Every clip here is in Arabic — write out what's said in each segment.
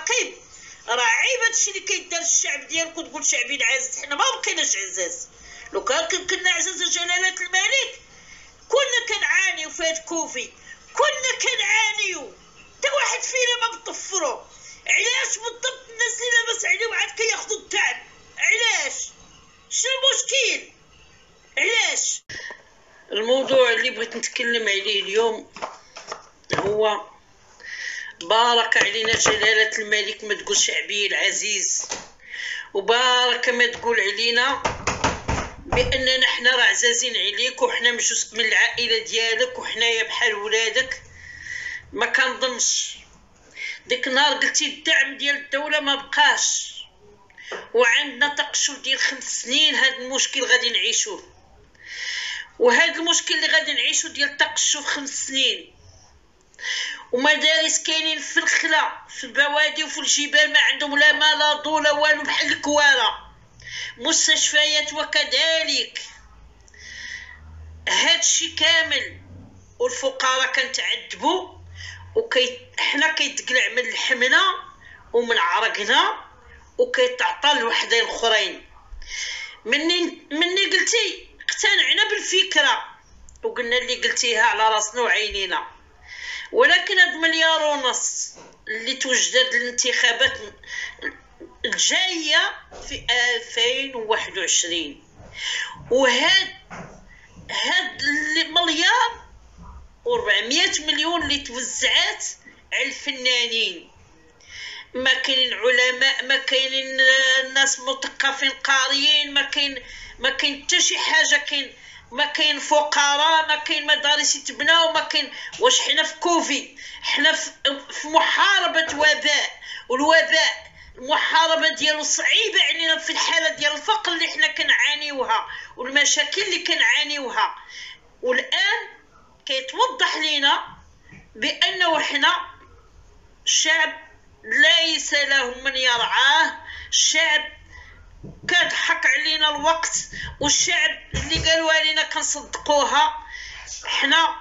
العقيم راه عيب هادشي اللي كيدار الشعب ديالك وتقول شعبي العزيز حنا ما بقيناش عزاز لو كان كنا عزاز جلالة الملك. كنا كنعانيو في هاد كوفي كنا كنعانيو. تا واحد فينا ما بطفرو. علاش بالضبط الناس اللي لاباس عليهم عاد كياخدو الدعم؟ علاش؟ شنو المشكل؟ علاش؟ الموضوع اللي بغيت نتكلم عليه اليوم هو بارك علينا جلالة الملك ما تقول شعبي العزيز. وبارك ما تقول علينا باننا حنا راه عزازين عليك وحنا جزء من العائلة ديالك وحنايا بحال ولادك. ما كنظنش. ديك النهار قلتي الدعم ديال الدولة ما بقاش. وعندنا تقشف ديال خمس سنين هذا المشكل غادي نعيشوه وهذا المشكل اللي غادي نعيشو ديال التقشف خمس سنين. ومدارس كاينين في الخلا في البوادي وفي الجبال ما عندهم لا ما لا ضو لا والو بحال الكواره مستشفيات وكذلك. هادشي كامل. والفقراء كنتعذبوا وكي حنا كيتقلع من لحمنا ومن عرقنا وكيتعطى لوحدين أخرين. مني مني قلتي اقتنعنا بالفكرة وقلنا اللي قلتيها على راسنا وعينينا. ولكن هاد مليار ونص اللي توجدت الانتخابات الجاية في 2021 وهاد هاد المليار و400 مليون اللي توزعات على الفنانين. ما كاينين علماء ما كاينين ناس مثقفين قاريين ما كاين ما كاين حتى شي حاجة كاين ما كاين فقراء ما كاين مدارس يتبناو ما كاين واش حنا في كوفي حنا في محاربة وباء والوباء المحاربه ديالو صعيبة علينا في الحالة ديال الفقر اللي حنا كنعانيوها والمشاكل اللي كنعانيوها. والآن كيتوضح لينا بأنه حنا شعب ليس له من يرعاه شعب كضحك علينا الوقت والشعب اللي قالوا علينا كنصدقوها. حنا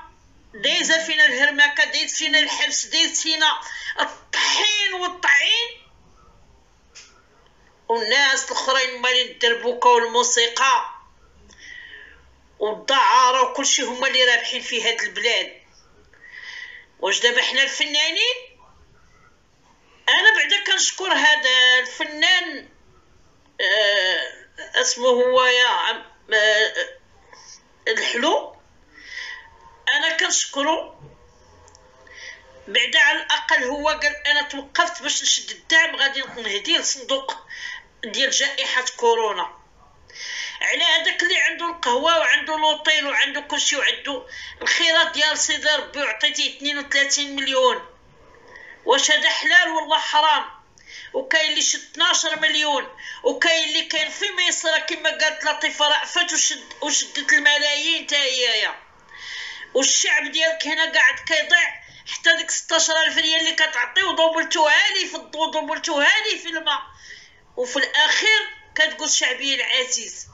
دايزه فينا الهرمكة دايز فينا الحبس دايز فينا الطحين والطعين. والناس الأخرين مالين الدربوكه والموسيقى والدعارة وكلشي هما اللي رابحين في هاد البلاد. واش دابا حنا الفنانين؟ أنا بعدا كنشكر هذا الفنان اسمه هو يا عم آه الحلو. أنا كنشكرو بعدا على الأقل هو قال أنا توقفت باش نشد الدعم غادي نهدي لصندوق ديال جائحة كورونا. على هذاك اللي عنده القهوة وعنده لوطيل وعنده كلشي وعنده الخيرات ديال سيدي ربي وعطيتيه 32 مليون. واش هذا حلال ولا حرام؟ وكاين اللي شد 12 مليون وكاين اللي كاين في مصر كما قالت لطيفة رأفت وشد وشدت الملايين تا هي والشعب ديالك هنا قاعد كيضيع حتى ديك 16000 ريال اللي كتعطيو دوبلتوها لي في الضو دوبلتوها لي في الماء. وفي الأخير كتقول شعبي العزيز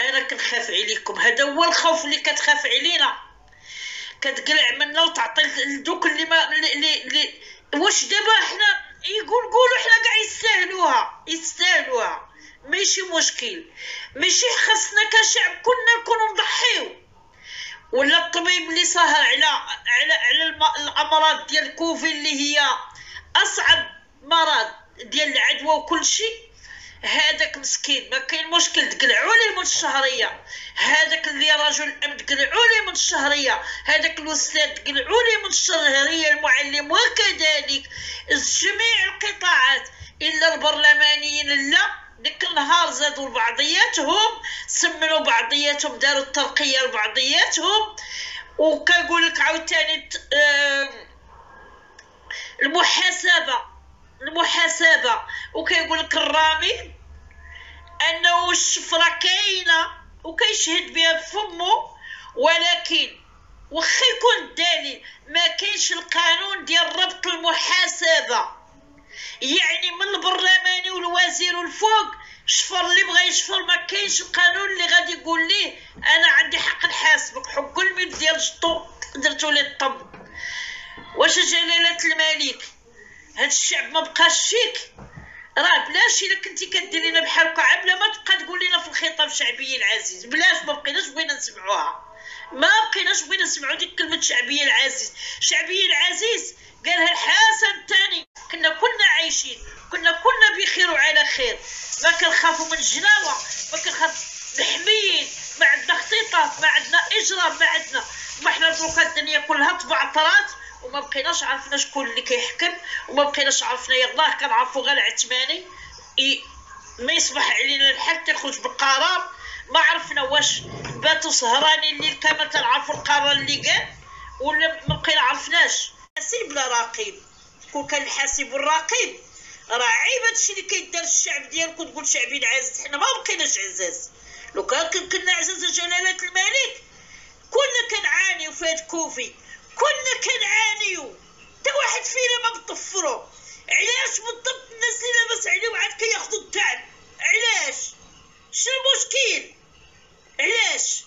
أنا كنخاف عليكم هذا هو الخوف اللي كتخاف علينا. كتقلع منا وتعطي لدوك اللي ما اللي, اللي واش دابا حنا يقول قولوا حنا كاع يستاهلوها يستاهلوها. ماشي مشكل. ماشي خاصنا كشعب كنا نكونوا نضحيو. ولا الطبيب اللي سهر على على على الأمراض ديال كوفي اللي هي أصعب مرض ديال العدوى وكل شيء هذاك مسكين ما كاين مشكل تقلعوا لي من الشهرية. هذاك اللي رجل الامن تقلعوا لي من الشهرية. هذاك الاستاذ تقلعوا لي من الشهرية المعلم. وكذلك جميع القطاعات إلا البرلمانيين لا ديك النهار زادوا بعضياتهم سمنوا بعضياتهم داروا الترقية لبعضياتهم. وكنقول لك عاوتاني المحاسبة المحاسبة. وكيقول لك الرامي أنه الشفره كاينة وكيشهد بها بفمه ولكن واخا يكون الدليل ما كاينش القانون ديال ربط المحاسبة. يعني من البرلماني والوزير والفوق شفر اللي بغى يشفر ما كاينش القانون اللي غادي يقول ليه أنا عندي حق نحاسبك حق الميت ديال جطو درتو لي الطب واش جلالة الملك؟ هاد الشعب ما بقاش فيك راه بلاش إلا كنتي كديري لنا بحال هكا بلا ما تبقى تقول لنا في الخطاب الشعبي العزيز. بلاش ما بقيناش بغينا نسمعوها. ما بقيناش بغينا نسمعوا ديك كلمة شعبية العزيز. شعبية العزيز قالها الحسن الثاني. كنا كنا عايشين. كنا كنا بخير وعلى خير. ما كنخافوا من الجناوة ما كنخاف محميين ما عندنا خطيطات ما عندنا إجرام ما عندنا ما حنا دروكا الدنيا كلها تبعثرات وما بقيناش عرفنا شكون اللي كيحكم وما بقيناش عرفنا يلاه كنعرفوا غير العثماني ما يصبح علينا الحال تخرج بقرار ما عرفنا واش باتوا سهرانين الليل كامل تنعرفوا القرار اللي قال ولا ما بقينا عرفناش. حاسين بلا راقب؟ كون كان الحاسب والراقب. راه عيب هادشي اللي كيدار الشعب ديالكم تقول شعبي عزيز. حنا ما بقيناش عزاز. لو كان كنا عزاز جلالة الملك كنا كنعانيو في هاد كوفي. كنا كنعانيو تا واحد فينا ما بطفرو. علاش بالضبط الناس اللي لاباس عليهم عاد كياخدو الدعم؟ علاش؟ شنو المشكل؟ علاش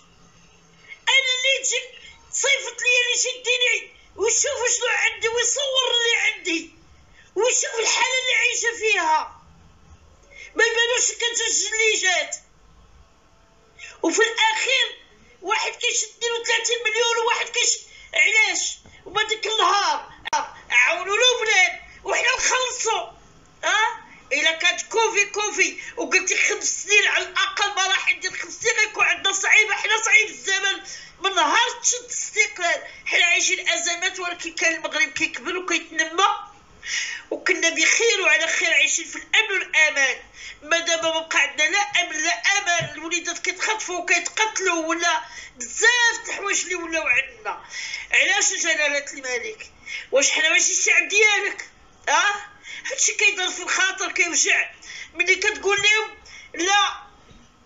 أنا اللي تجي تصيفط لي اللي شديني ويشوف شنو عندي ويصور اللي عندي ويشوف الحاله اللي عايشه فيها ما يبانوش كنتسجليجات وفي الاخير واحد كيشد 32 مليون وواحد كيش علاش وما ديك النهار عاونوا الاولاد وحنا نخلصوا آه الا كانت كوفي كوفي وقلتي خمس سنين على الاقل ما راح ندير خمس سنين غيكون عندنا صعيبه حنا صعيب الزمن من نهار تشد الاستقلال حنا عايشين ازمات ولكن كان المغرب كيكبر وكيتنمى وكنا بخير وعلى خير عايشين في الامن والامان مادام ما بقى عندنا لا امن لا أمان الوليدات كيتخطفوا وكيتقتلوا ولا بزاف الحوايج اللي ولاو عندنا. علاش جلاله الملك واش حنا ماشي الشعب ديالك؟ آه هادشي كيدار في الخاطر كيوجع. ملي كتقول لهم لا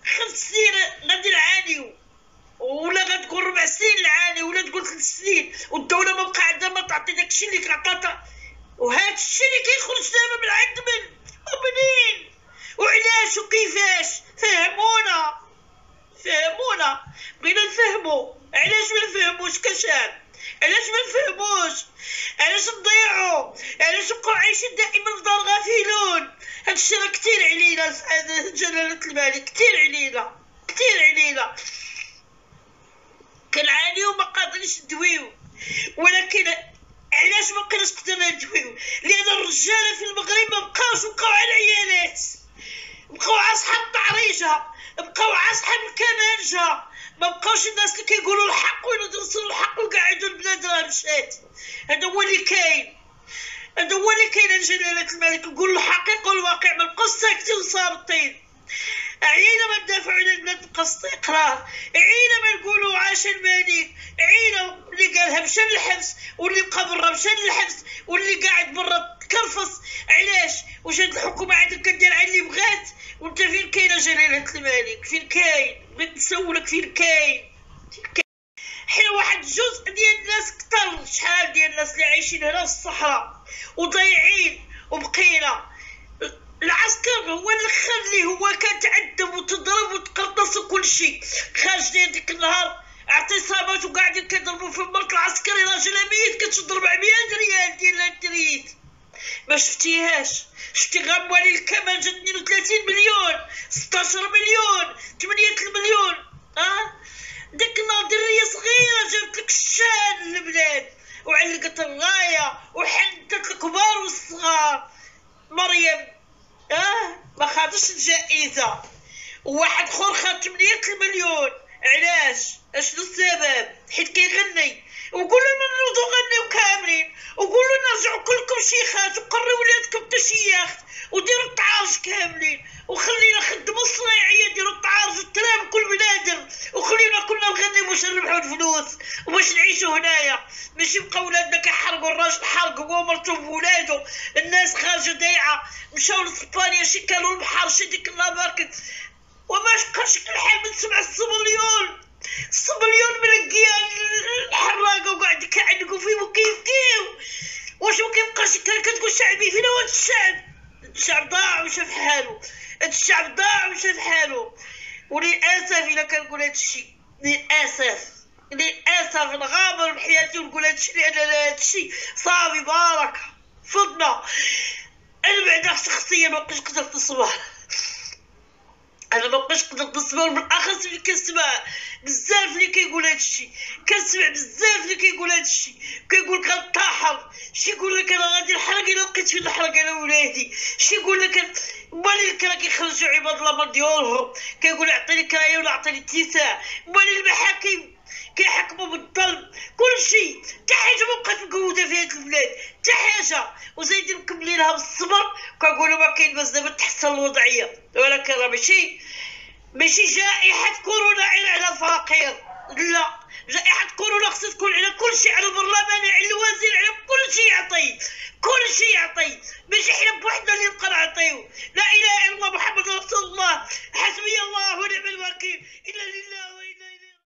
خمس سنين غادي نعانيو. ولا غتقول ربع سنين نعاني ولا تقول ثلاث سنين. والدولة ما بقى عندها ما تعطي داكشي اللي عطاتها وهذا الشيء اللي كيخرج دابا من عند من نبقاو عايشين دائما في دار غافلون. هادشي راه كتير علينا جلالة الملك كتير علينا كتير علينا. كنعانيو ما قادرينش ندويو. ولكن علاش ما بقيناش قدرنا ندويو؟ لأن الرجاله في المغرب ما بقاوش بقاو على العيالات بقاو على صحاب بقاو على صحاب الكمانجة. ما بقاوش الناس اللي كيقولوا الحق ويدرسوا الحق وقاعدوا البلاد راه مشات. هذا هو اللي كاين. هذا هو اللي كاين جلاله الملك نقول الحقيقة والواقع بقاوش ساكتين وصابطين عينا ما ندافعوا على البلاد نبقى استقرار عينا ما نقولوا عاش الملك. عينا اللي قالها مشى للحبس واللي بقى برا مشى للحبس واللي قاعد برا تكرفص. علاش؟ واش هاد الحكومة عاد كدير على اللي بغات. وانت فين كاينة جلاله الملك؟ فين كاين؟ بغيت نسولك فين كاين؟ حنا واحد الجزء ديال الناس كثر شحال ديال الناس اللي عايشين هنا في الصحراء؟ وضايعين وبقينا. العسكر هو اللي هو كان تعذب وتضرب وتقرطس وكل شيء. خارج ديك النهار اعتصامات وقاعدين كيضربوا في مرت العسكري راجل ميت كتضرب 100 ريال ديال التريد ما شفتيهاش. شفتي غموالي الكمال جات 32 مليون 16 مليون 8 تشياخ وديروا الطعارج كاملين وخلينا خدموا الصناعيه ديروا الطعارج والترام كل بنادم وخلينا كلنا نغنيو باش نربحوا الفلوس وباش نعيشوا هنايا. ماشي يبقى ولادنا كيحرقوا الراجل حرق هو ومرته وولادو الناس خارجة ضيعة مشاو لإسبانيا شي كانوا البحر شي ديك ماركت وما بقاش الحال من سبع مليون صبليون ملقيان الحراقة وقاعد كيعنقوا فيه وكيبكيو واش ما كيبقاش كتقول شعبي فينا هو الشعب؟ الشعب ضاع وشاف حالو الشعب ضاع وشاف حالو وللأسف إلا كنقول هادشي للأسف. للأسف نغامر بحياتي ونقول هادشي لأن هادشي صافي بارك. صدمه أنا بعدا شخصيا ما بقيتش قدرت نصبر أنا ما بقيتش قدرت نصبر بالاخص ملي كنسمع بزاف اللي كيقول هادشي كنسمع بزاف اللي كيقول هادشي كيقول لك شي يقول لك أنا غادي نحرق إلا لقيت فين نحرق أنا ولادي. شي يقول لك مالي الكرا كيخرجوا عباد الله من ديورهم كيقول أعطيني كراية ولا أعطيني اتساع مالي المحاكم كيحكموا بالظلم. كلشي. حتى حاجة ما بقات مقودة في هاد البلاد. حتى حاجة. وزايدين مكملينها بالصبر. كنقولوا ما كاين دابا تحسن الوضعية. ولكن راه ماشي ماشي جائحة كورونا غير على فقير لا. جائحة كورونا خصها تكون على كل شيء على البرلمان على الوزير على كل شيء يعطي كل شيء يعطي. ماشي حنا بوحدنا اللي نبقى نعطيو لا إله إلا الله محمد رسول الله. حسبي الله ونعم الوكيل. الا لله